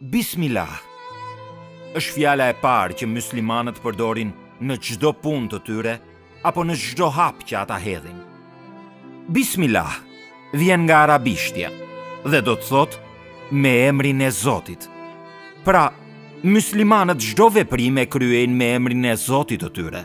Bismillah është fjala e parë që myslimanët përdorin në çdo punë të tyre apo në çdo hap që ata hedhin. Bismillah vjen nga arabishtja dhe do të thotë me emrin e Zotit. Pra, myslimanët çdo veprim e kryejnë me emrin e Zotit të tyre.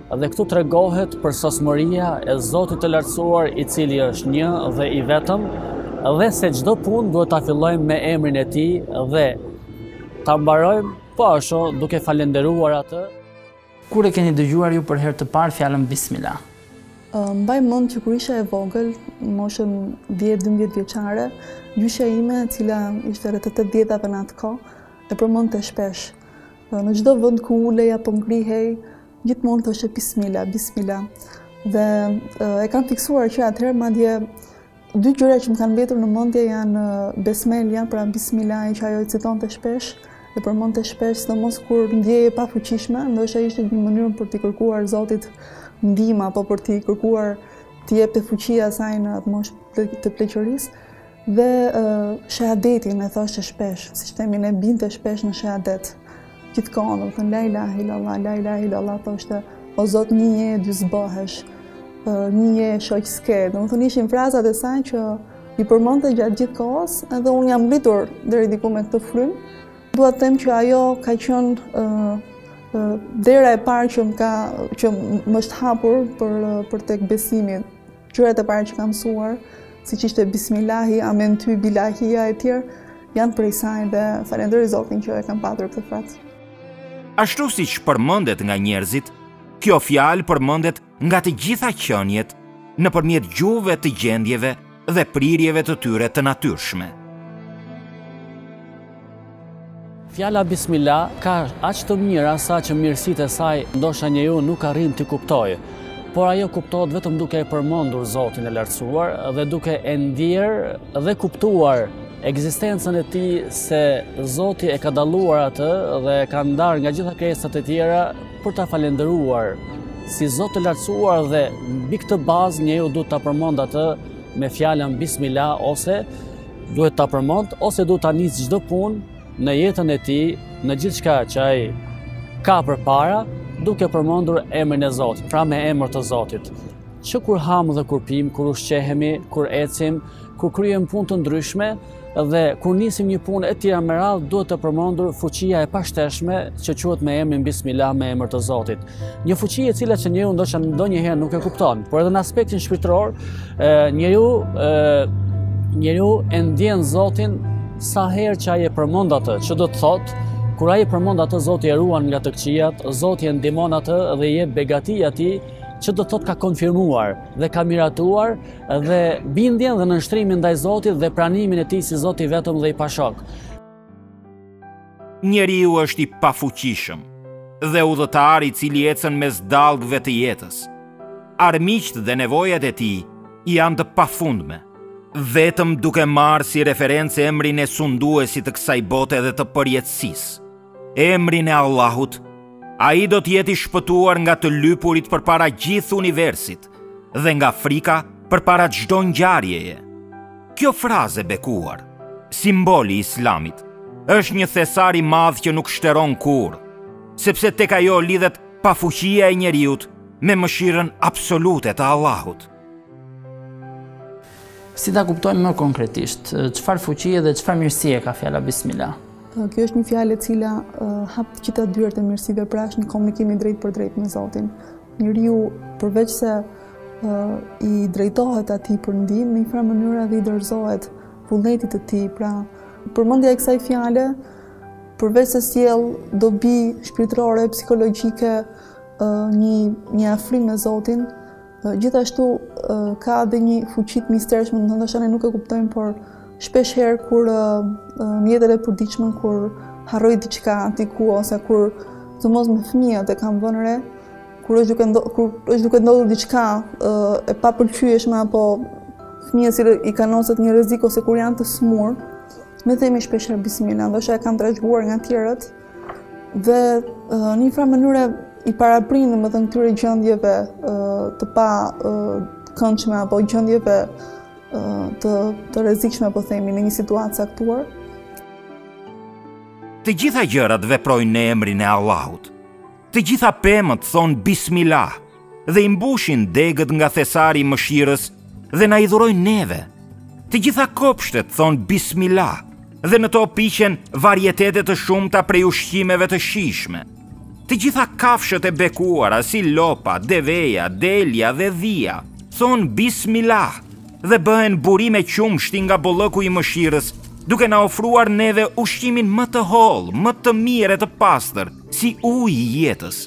Dhe këtu tregohet përsosmëria e Zotit të Lartësuar, i cili është një dhe i vetëm, dhe se çdo punë duhet ta fillojmë me emrin e Tij dhe ta mbarojmë po ashtu duke falënderuar atë. Kur e keni dëgjuar ju për herë të parë fjalën Bismillah? Mbaj mend që kur isha e vogël, në moshën 10-12 vjeçare, gjyshja ime, e cila ishte rreth 80-tave në atë kohë, e përmendte shpesh. Në çdo vend ku ulej apo ngrihej, Gjithmonë thoshte bismila, bismila. Dhe e kam fiksuar që atëherë madje dy gjëra që më kanë mbetur në mendje janë besmelja, pra bismila që ajo e citonte shpesh, e përmendte shpesh, sidomos kur ndihej e pafuqishme, ndoshta ishte një mënyrë për t'i kërkuar Zotit ndihmë apo për t'i kërkuar t'i jepte fuqi asaj në atë moshë të pleqërisë. Dhe shehadetin e thoshte shpesh, siç themi ne binte shpesh në shehadet. Gjithë kohën, domethënë, la ilahe il-lallah, la ilahe il-lallah, thoshte, o Zot një je e dy s'bëhesh, një je e shokë s'ke. Domethënë, ishin frazat e saj që i përmendte gjatë gjithë kohës, edhe unë jam rritur deri diku me këtë frymë. Dua të them që ajo ka qenë dera e parë që më është hapur për tek besimi Gjërat e para që kam mësuar, siç ishte bismillahi, amentu bilahi e të tjera, janë prej saj dhe falënderoj Zotin që e kam patur këtë fat. Ashtu siç përmendet nga njerëzit, kjo fjalë përmendet nga të gjitha qeniet nëpërmjet gjuhëve të gjendjeve dhe prirjeve të tyre të natyrshme. Fjala bismila ka aq të mira sa që mirësitë e saj ndoshta njeriu nuk arrin t'i kuptojë, por ajo kuptohet vetëm duke e përmendur Zotin e Lartësuar dhe duke e ndier dhe kuptuar ekzistencën e tij se Zoti e ka dalluar atë dhe e ka ndarë nga të gjitha krijesat e tjera për ta falënderuar si Zot të Lartësuar dhe mbi këtë bazë njeriu duhet ta përmendë atë me fjalën bismila ose Duhet ta përmendë ose duhet ta nisë çdo punë në jetën e tij, në gjithçka që ai ka përpara, duke përmendur emrin e Zotit, pra me emër të Zotit. Që kur hamë dhe kur pimë, kur ushqehemi, kur ecim, kur kryejmë punë të ndryshme dhe kur nisim një punë e të tjera me radhë, duhet të përmendur fuqia e pashteshme që quhet me emrin Bismillah me emër të Zotit. Një fuqi e cila që njeriu ndoshta ndonjëherë nuk e kupton, por edhe në aspektin shpirtëror, njeriu e ndjen Zotin sa herë që ai e përmend atë, që do të thotë kur ai e përmend atë Zoti e ruan nga të këqijat, Zoti e ndihmon atë dhe i jep begati atij që do të thotë ka konfirmuar dhe ka miratuar dhe bindjen dhe nënshtrimin ndaj Zotit dhe pranimin e tij si Zot i vetëm dhe i pashok. Njeriu është i pafuqishëm dhe udhëtar i cili ecën mes dallgëve të jetës. Armiqtë dhe nevojat e tij janë të pafundme. Vetëm duke marrë si referencë emrin e sunduesit të kësaj bote dhe të përjetësisë, emrin e Allahut, ai do të jetë i shpëtuar nga të lypurit përpara gjithë universit, dhe nga frika përpara çdo ngjarjeje. Kjo frazë e bekuar, simbol i islamit, është një thesar i madh që nuk shteron kurrë, sepse tek ajo lidhet pafuqia e njeriut me mëshirën absolute të Allahut. Si ta kuptojmë më konkretisht, çfarë fuqie dhe çfarë mirësie ka fjala Bismillah? Kjo është një fjalë e cila hap të gjitha dyert e mirësive, pra është një komunikim i drejtpërdrejtë me Zotin. Njeriu përveç se i drejtohet atij për ndihmë, në njëfarë mënyre edhe i dorëzohet vullnetit të tij, pra përmendja e kësaj fjale përveç se sjell dobi shpirtërore, psikologjike, një afrim me Zotin, gjithashtu ka edhe një fuqi të mistershme, ndoshta ne nuk e kuptojmë, por Shpesh herë në jetën e përditshme kur harroj diçka diku ose kur sidomos me fëmijët e kam vënë re, kur është duke ndodhur diçka e papëlqyeshme apo fëmijës i kanoset një rrezik ose kur janë të smur, ne themi shpesh herë bismillah, ndoshta e kam trashëguar nga tjerët. Dhe në një farë mënyre i paraprin, domethënë, këtyre gjendjeve të pakëndshme apo gjendjeve të të rrezikshme po themi në një situatë të caktuar. Të gjitha gjërat veprojnë në emrin e Allahut. Të gjitha pemët thonë bismillah dhe i mbushin degët nga thesari i mëshirës dhe na i dhurojnë neve. Të gjitha kopshtet thonë bismillah dhe në to piqen varietete të shumta prej ushqimeve të shijshme. Të gjitha kafshët e bekuara si lopa, deveja, delja dhe dhia, thonë bismilah dhe bëhen burime qumështi nga bollëku i mëshirës, duke na ofruar neve ushqimin më të hollë, më të mirë e të pastër, si uji i jetës.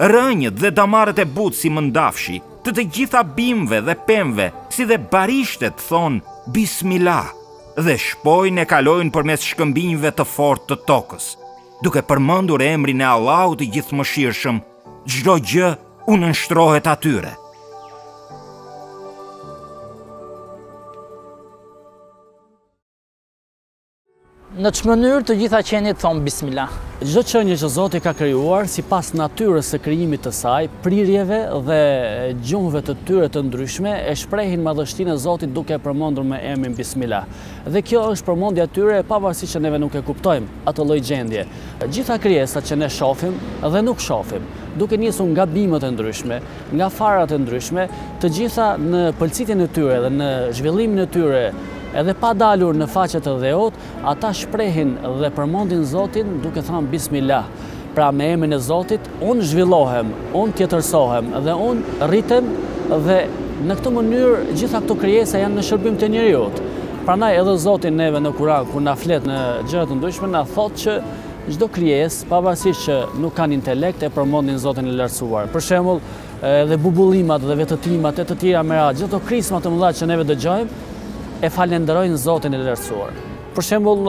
Rrënjët dhe damarët e butë si mëndafshi, të të gjitha bimëve dhe pemëve, si dhe barishtet thonë bismilah dhe shpojnë e kalojnë përmes shkëmbinjve të fortë të tokës. duke përmendur emrin e Allahut të Gjithëmëshirshëm, çdo gjë u nënshtrohet atyre. Në ç'mënyrë të gjitha qeniet thonë bismila. Çdo qenie që Zoti ka krijuar, sipas natyrës së krijimit të saj, prirjeve dhe gjuhëve të tyre të ndryshme, e shprehin madhështinë e Zotit duke e përmendur me emrin bismila. Dhe kjo është përmendja e tyre pavarësisht që neve nuk e kuptojmë atë lloj gjendje. Gjitha krijesat që ne shofim dhe nuk shofim, duke nisur nga bimët e ndryshme, nga farat e ndryshme, të gjitha në pëlcitjen e tyre dhe në zhvillimin e tyre edhe pa dalur në faqe të dheut, ata shprehin dhe përmendin Zotin duke thënë Bismillah. Pra me emrin e Zotit, unë zhvillohem, unë tjetërsohem dhe unë rritem dhe në këtë mënyrë gjitha këto krijesa janë në shërbim të njeriut. Prandaj edhe Zoti neve në Kur'an kur na flet në gjëra të ndryshme na thotë që çdo krijesë, pavarësisht që nuk kanë intelekt, e përmendin Zotin e Lartësuar. Për shembull, edhe bubullimat dhe vetëtimat e të tjera me radhë, gjithë ato krisma të mëdha që neve dëgjojmë, e falenderojnë Zotin e Lartësuar. Për shembull,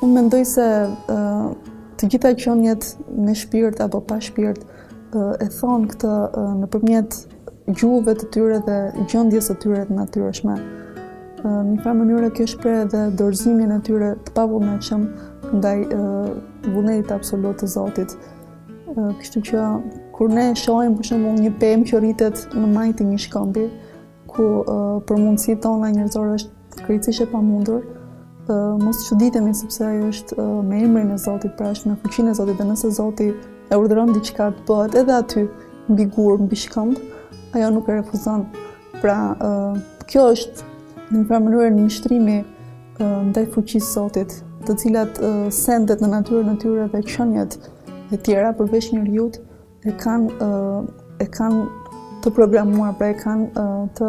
Unë mendoj se të gjitha qeniet me shpirt apo pa shpirt e thonë këtë nëpërmjet gjuhëve të tyre dhe gjendjes së tyre të natyrshme. Në njëfarë mënyre kjo shpreh dhe dorëzimin e tyre të pavullnetshëm ndaj vullnetit absolut të Zotit. Kështu që kur ne shohim për shembull një pemë që rritet në majë të një shkëmbi, ku për mundësitë tona njerëzore është Krejtësisht e pamundur, mos çuditemi sepse ajo është me emrin e Zotit, pra është me fuqinë e Zotit dhe nëse Zoti e urdhëron diçka të bëhet edhe aty mbi gur, mbi shkëmb, ajo nuk e refuzon. Pra, kjo është në njëfarë mënyre nënshtrimi ndaj fuqisë së Zotit, të cilat sendet në natyrën e tyre dhe qeniet e tjera përveç njeriut e kanë të programuar, pra e kanë të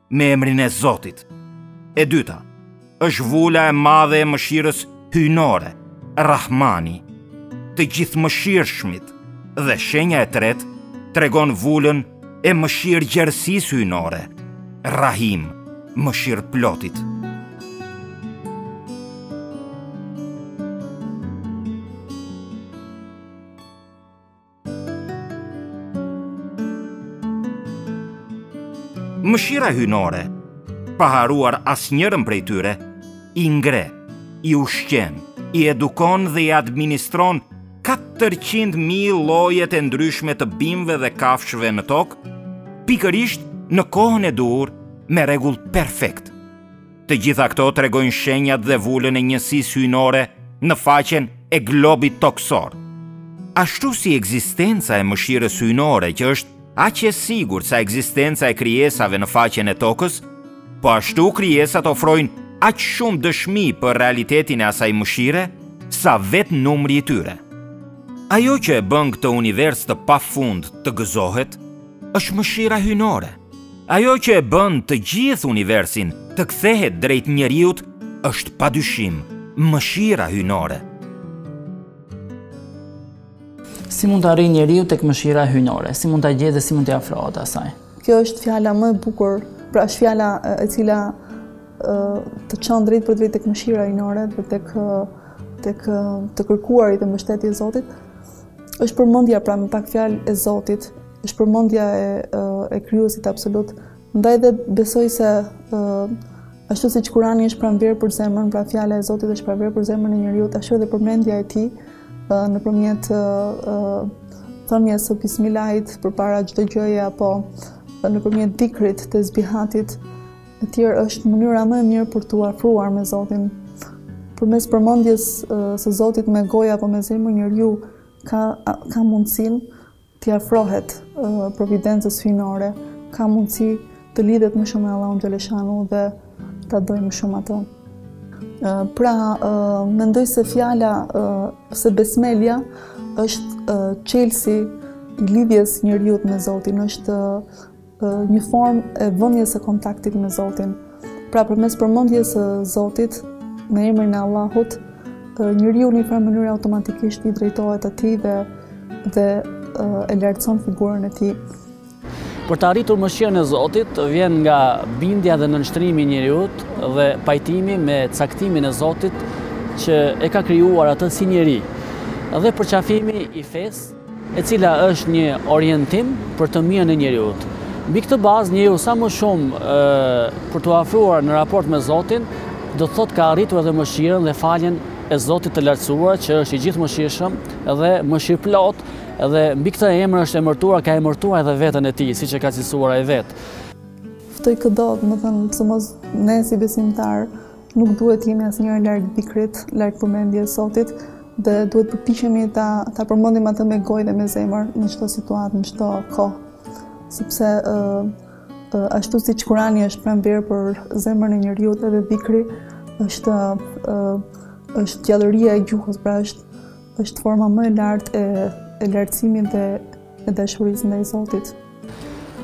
me emrin e Zotit. E dyta, është vula e madhe e mëshirës hyjnore, Rahmani, të Gjithëmëshirshmit, dhe shenja e tretë tregon vulën e mëshirëgjerësisë hyjnore, Rahim, Mëshirëplotit. Mëshira hyjnore, pa harruar asnjërën prej tyre, i ngre, i ushqen, i edukon dhe i administron 400.000 llojet e ndryshme të bimëve dhe kafshëve në tokë, pikërisht në kohën e duhur me rregull perfekt. Të gjitha këto tregojnë shenjat dhe vulën e njësisë hyjnore në faqen e globit tokësor. Ashtu si ekzistenca e mëshirës hyjnore që është aq e sigurt sa ekzistenca e krijesave në faqen e tokës, po ashtu krijesat ofrojnë aq shumë dëshmi për realitetin e asaj mëshire sa vetë numri i tyre. Ajo që e bën këtë univers të pafund të gëzohet, është mëshira hyjnore. Ajo që e bën të gjithë universin të kthehet drejt njeriut është pa dyshim mëshira hyjnore. Si mund të arrijë njeriu tek mëshira hyjnore? Si mund ta gjejë dhe si mund t'i afrohet asaj? Kjo është fjala më e bukur, pra është fjala e cila të çon drejtpërdrejt tek mëshira hyjnore dhe tek tek të kërkuarit e mbështetjes së Zotit, është përmendja pra me pak fjalë e Zotit, është përmendja e, e krijuesit absolut, ndaj dhe besoj se ashtu siç Kurani është pranverë për zemrën, pra fjala e Zotit është pranverë për zemrën e njeriut, ashtu edhe përmendja e tij nëpërmjet thënies së bismilahit përpara çdo gjëje apo nëpërmjet dhikrit, tesbihatit, e tjerë është mënyra më e mirë për t'u afruar me Zotin. Përmes përmendjes së Zotit me gojë apo me zemër njeriu ka ka mundësinë t'i afrohet providencës hyjnore, ka mundësi të lidhet më shumë me Allahun Xheleshanuhu dhe ta dojë më shumë atë. Pra, mendoj se fjala se besmelja është çelësi i lidhjes së njeriut me Zotin, është një formë e vënies së kontaktit me Zotin. Pra përmes përmendjes së Zotit, me emrin e Allahut, njeriu në njëfarë mënyre automatikisht i drejtohet atij dhe, dhe e lartëson figurën e tij. Për të arritur mëshirën e Zotit, vjen nga bindja dhe nënshtrimi i njeriut dhe pajtimi me caktimin e Zotit që e ka krijuar atë si njeri dhe përqafimi i fesë e cila është një orientim për të mirën e njeriut. Mbi këtë bazë, njeriu sa më shumë për t'u afruar në raport me Zotin, do të thotë ka arritur edhe mëshirën dhe faljen e Zotit të lartësuar, që është i gjithëmëshirshëm dhe mëshirëplotë, dhe mbi këtë emër është emërtuar, ka emërtuar edhe veten e tij, siç e ka cilësuar ai vetë. Ftoj këdo, me thënë, sidomos ne si besimtarë, Nuk duhet të jemi asnjëherë larg dhikrit, larg përmendjes së Zotit dhe duhet të përpiqemi ta ta përmendim atë me gojë dhe me zemër në çdo situatë, në çdo kohë. Sepse ë uh, ashtu siç Kurani është pranverë për zemrën e njeriut edhe dhikri është ë uh, është gjallëria e gjuhës, pra është është forma më e lartë e e lartësimit dhe e dashurisë ndaj Zotit.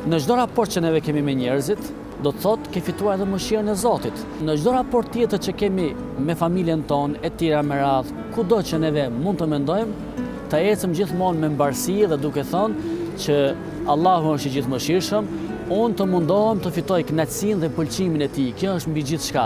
Në çdo raport që neve kemi me njerëzit, do të thotë ke fituar edhe mëshirën e Zotit. Në çdo raport tjetër që kemi me familjen tonë e tjera me radhë, kudo që neve mund të mendojmë, të ecim gjithmonë me mbarësi dhe duke thënë që Allahu është i gjithëmëshirshëm, unë të mundohem të fitoj kënaqësinë dhe pëlqimin e tij. Kjo është mbi gjithçka.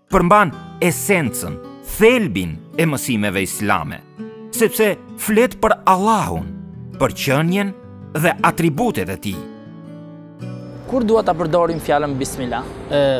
përmban esencën, thelbin e mësimeve islame, sepse flet për Allahun, për qenien dhe atributet e tij. Kur duhet ta përdorim fjalën bismilah?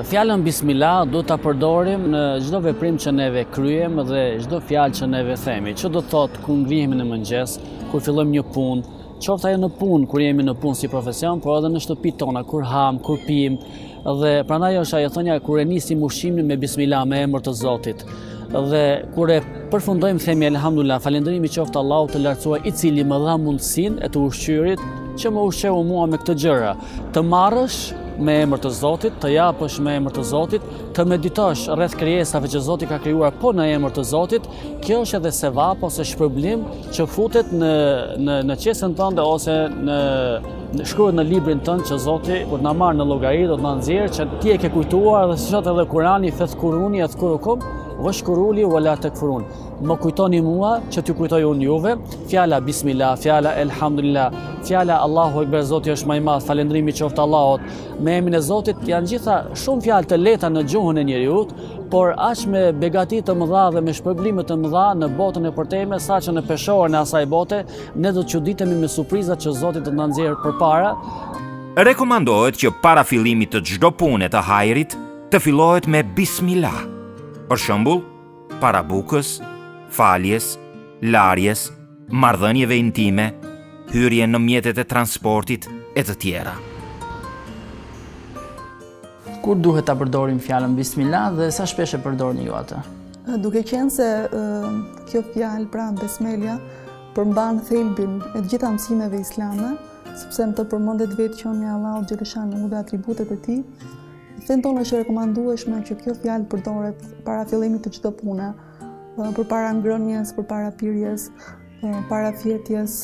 Fjalën bismilah duhet ta përdorim në çdo veprim që neve kryejmë dhe çdo fjalë që neve themi. Që do të thotë kur ngrihemi në mëngjes, kur fillojmë një punë, qoftë ajo në punë, kur jemi në punë si profesion, por edhe në shtëpitë tona, kur hamë, kur pimë, Dhe prandaj është ajo thënia kur e nisim ushqimin me bismillah me emër të Zotit. Dhe kur e përfundojmë themi elhamdulillah, falënderimi qoftë Allahut të lartësuar i cili më dha mundësinë e të ushqyerit që më ushqeu mua me këto gjëra. Të marrësh me emër të Zotit, të japësh me emër të Zotit, të meditosh rreth krijesave që Zoti ka krijuar po në emër të Zotit, Kjo është edhe sevap ose shpërblim që futet në në në qesen tënde ose në shkruhet në librin tënd që Zoti kur na merr në llogari do të na nxjerr që ti e ke kujtuar dhe siç thotë edhe Kurani fedhkuruni edhkurkum veshkuru li ve la tekfurun. Më kujtoni mua që t'ju kujtoj unë juve. Fjala bismillah, fjala elhamdulillah, fjala Allahu ekber Zoti është më i madh, falënderimi qoftë Allahut. Me emrin e Zotit janë gjitha shumë fjalë të lehta në gjuhën e njeriut, por aq me begati të mëdha dhe me shpërblime të mëdha në botën e përtejme, saqë në peshoren e asaj bote, ne do të çuditemi me surprizat që Zoti do na nxjerrë përpara. Rekomandohet që para fillimit të çdo pune të hajrit, të fillohet me bismilah. Për shembull, para bukës, faljes, larjes, marrëdhënieve intime, hyrjes në mjetet e transportit e të tjera. Kur duhet ta përdorim fjalën bismillah dhe sa shpesh e përdorni ju atë? Duke qenë se kjo fjalë pra besmelja përmban thelbin e të gjitha mësimeve islame, sepse në të përmendet vetë qenia Allahu xheleshanuhu dhe atributet e tij, në fenë tonë është rekomandueshme që kjo fjalë të përdoret para fillimit të çdo pune, përpara ngrënies, përpara pirjes, para fjetjes,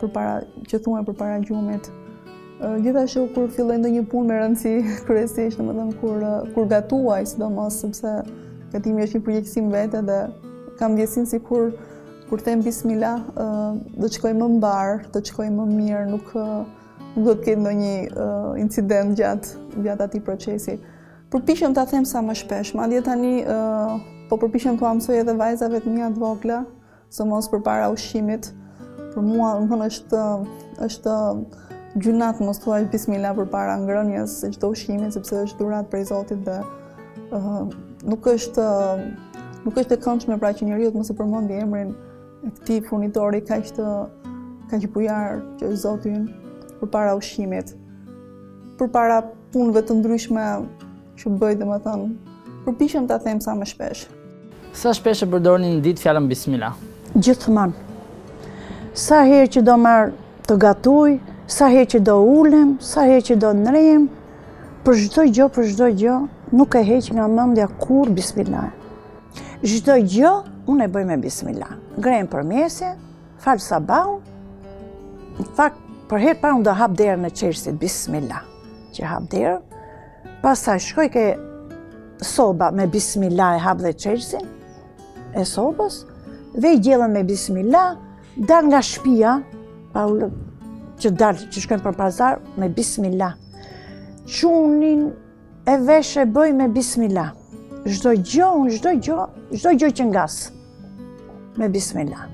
përpara, që thua përpara gjumit. Gjithashtu kur filloj ndonjë punë me rëndësi kryesisht, domethënë kur kur gatuaj, sidomos sepse gatimi është një përgjegjësi më vete dhe kam ndjesinë sikur kur them bismillah, do të shkojë më mbarë, do të shkojë më mirë, nuk nuk do të ketë ndonjë incident gjatë gjatë atij procesi. Përpiqem ta them sa më shpesh, madje tani po përpiqem t'ua mësoj edhe vajzave të mia të vogla, Sidomos përpara ushqimit, për mua domethënë është, është gjynat mos thuash bismilah përpara ngrënies e çdo ushqimit, sepse është dhuratë prej Zotit dhe uh, nuk është nuk është e këndshme pra që njeriu të mos e përmendi emrin e këtij furnitori kaq kaq bujar që është Zoti ynë përpara ushqimit. Përpara punëve të ndryshme që bëj, domethënë, përpiqem ta them sa më shpesh. Sa shpesh e përdorni në ditë fjalën bismillah? Gjithmonë. Sa herë që do marr të gatuj, sa herë që do ulem, sa herë që do ngrihem, për çdo gjë, për çdo gjë, nuk e heq nga mendja kurrë bismillah. Çdo gjë unë e bëj me bismillah. Ngrihem për mëngjes, fal sabahun. Në fakt, për herë pa unë do hap derën e çelësit bismillah. Që hap derën, Pastaj shkoj ke soba me bismillah e hap dhe çelësin e sobës, dhe i gjellën me bismillah, dal nga shpia, pa u që dal, që shkoj për pazar, me bismillah. Çunin e vesh e bëj me bismillah. Çdo gjo, unë çdo gjo, çdo gjo që ngas. Me bismillah.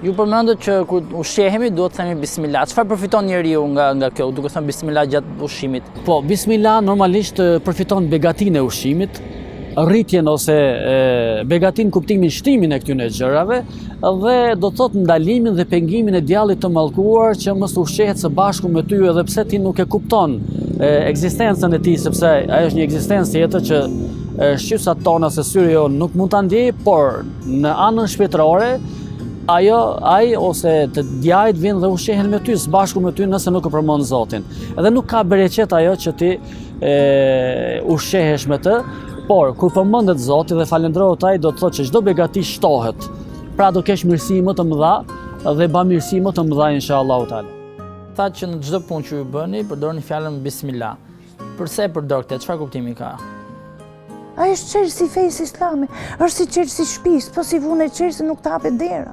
Ju përmendët që kur ushqehemi duhet të themi bismillah. Çfarë përfiton njeriu nga kjo? Duke thënë bismillah gjatë ushqimit. Po, bismillah normalisht përfiton begatinë e ushqimit, rritjen ose begatinë kuptimin shtimin e këtyre gjërave. dhe do të thotë ndalimin dhe pengimin e djallit të mallkuar që mos ushqehet së bashku me ty edhe pse ti nuk e kupton ekzistencën e tij sepse ajo është një ekzistencë tjetër që shqisat tona se syri jo nuk mund ta ndjej, por në anën shpirtërore ajo ai ose të djajtë vijnë dhe ushqehen me ty së bashku me ty nëse nuk e përmend Zotin. Edhe nuk ka bereqet ajo që ti e ushqehesh me të, por kur përmendet Zoti dhe falënderohet ai do të thotë që çdo begati shtohet. Pra do kesh mirësi më të mëdha dhe ba mirësi më të mëdha inshallah taala. Tha që në çdo punë që ju bëni, përdorni fjalën bismillah. Përse e përdor këtë? Çfarë kuptimi ka? Ai është çelësi fesë islame, është si çelësi shpisë, po s'i vune çelësin nuk të hapet dera.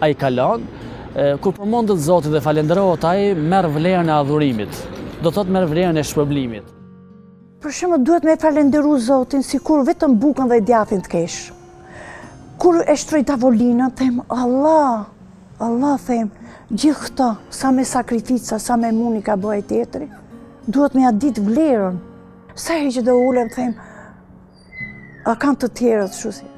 Ai kalon, Kur përmendet Zoti dhe falënderohet ai, merr vlerën e adhurimit, do të thotë merr vlerën e shpërblimit. Për shembull, duhet me falënderu Zotin sikur vetëm bukën dhe djathin të kesh. Kur e shtroj tavolinën, them Allah, Allah them, gjithë këto, sa me sakrifica, sa me mund i ka ba tjetri, duhet me ja ditë vlerën. Sa herë që do ulem, them, a kanë të tjerët, shusi.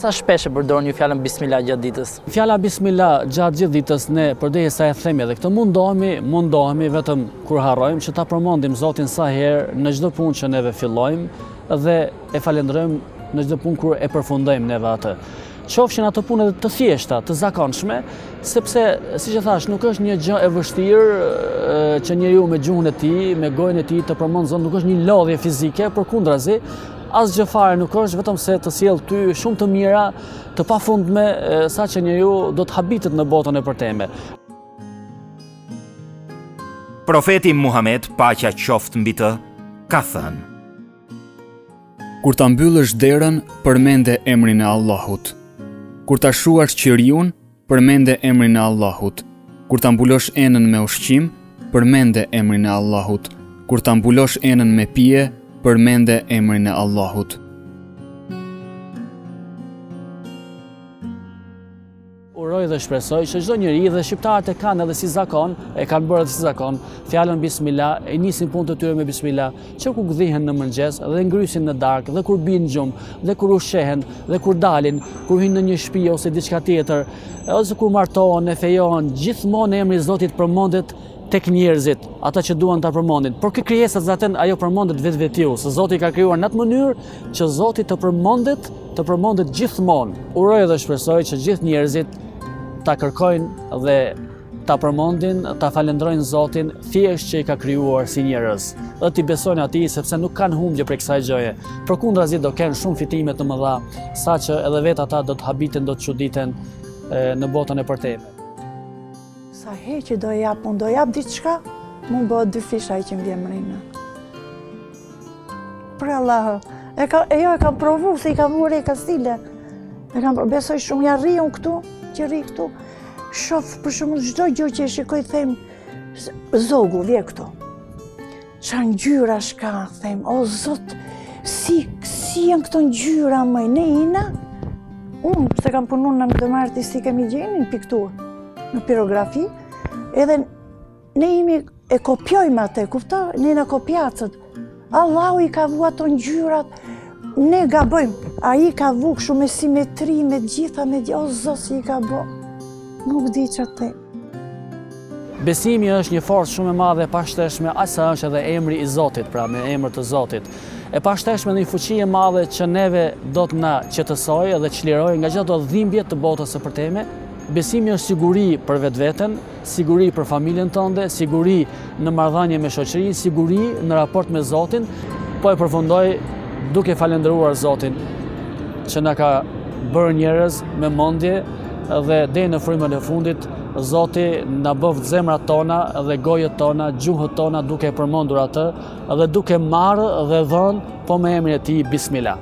Sa shpesh e përdorni ju fjalën bismillah gjatë ditës? Fjala bismillah gjatë gjithë ditës ne përderisa e themi dhe këtë mundohemi, mundohemi vetëm kur harrojmë që ta përmendim Zotin sa herë në çdo punë që neve fillojmë dhe e falendrojmë në çdo punë kur e përfundojmë neve atë. Qofshin ato punë të thjeshta, të zakonshme, sepse siç e thash, nuk është një gjë e vështirë që njeriu me gjuhën e tij, me gojën e tij të përmendë Zotin, nuk është një lodhje fizike, por kundrazi, Asgjë fare nuk është, vetëm se të sjellë ty shumë të mira, të pafundme, saqë njeriu do të habitet në botën e përtejme. Profeti Muhammed, paqja qoftë mbi të, ka thënë: Kur ta mbyllësh derën, përmende emrin e Allahut. Kur ta shuash qiriun, Përmende emrin e Allahut. Kur ta mbulosh enën me ushqim, përmende emrin e Allahut. Kur ta mbulosh enën me pije, përmende emrin e Allahut. Uroj dhe shpresoj që çdo njeri dhe shqiptarët e kanë edhe si zakon, e kanë bërë edhe si zakon, fjalën bismillah, e nisin punën e tyre me bismillah, që kur gdhihen në mëngjes dhe ngrysen në darkë dhe kur bien në gjumë dhe kur ushqehen dhe kur dalin, kur hynë në një shpi ose diçka tjetër, ose kur martohen e fejohen, gjithmonë emri i Zotit përmendet tek njerëzit, ata që duan ta përmendin. Por te krijesat zaten ajo përmendet vetvetiu, se Zoti i ka krijuar në atë mënyrë që Zoti të përmendet, të përmendet gjithmonë. Uroj dhe shpresoj që gjithë njerëzit ta kërkojnë dhe ta përmendin, ta falendrojnë Zotin thjesht që i ka krijuar si njerëz, dhe t'i besojnë atij sepse nuk kanë humbje prej kësaj gjëje. Përkundrazi do kenë shumë fitime të mëdha, saqë edhe vetë ata do të habiten, do të çuditen në botën e përtejme. Sa herë që do jap, unë do jap diçka, mu më bëhet dyfish ai që më vjen mrinë. Për Allah, e jo e kam provu, se i kam vu re kastile. E kam provu, besoj shumë, ja rri unë këtu, që rri këtu. Shof, për shembull, çdo gjo që e shikoj, them, zogu, vje këtu. Ça ngjyrash ka, them, o zot, si, si janë këto ngjyra, mo, ne ina, unë, se kam punu në ndërmarrje artistike Migjeni, në pikturë, në pirografi, edhe Ne vemi e kopjojmë atë, kupto? Ne jena kopjacët. Allahu i ka vu ato ngjyrat, ne gabojmë. Ai i ka vu shumë me simetri, me të gjitha, me gjitha, Zoti s'gabon. Nuk di ç'të them. Besimi është një forcë shumë e madhe e pashteshme, aq sa është edhe emri i Zotit, pra me emër të Zotit. E pashteshme dhe një fuqi e madhe që neve do të na qetësojë edhe çlirojë nga cilado dhimbje të botës së përtejme. Besimi është siguri për vetveten, Siguri për familjen tënde, siguri në marrëdhënie me shoqërinë, siguri në raport me Zotin. Po e përfundoj duke falënderuar Zotin që na ka bërë njerëz me mendje dhe deri në frymën e fundit Zoti na bëftë zemrat tona dhe gojët tona, gjuhët tona duke e përmendur atë dhe duke marrë dhe dhënë po me emrin e tij Bismillah.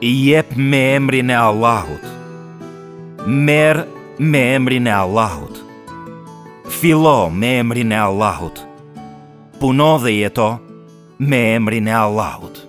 Jep me emrin e Allahut. Merr me emrin e Allahut. Fillo me emrin e Allahut. Puno dhe jeto me emrin e Allahut.